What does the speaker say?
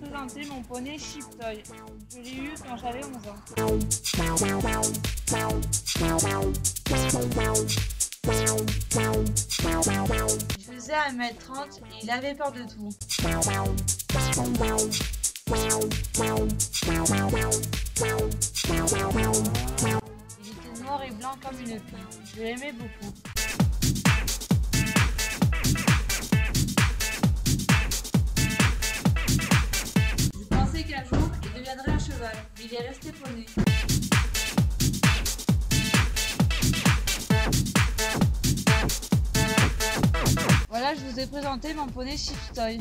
présenter mon poney Chiptoy. Je l'ai eu quand j'avais 11 ans. Il faisait 1m30 et il avait peur de tout. Il était noir et blanc comme une pie. Je l'aimais beaucoup. Un cheval, il est resté poney. Voilà, je vous ai présenté mon poney Chipstoy.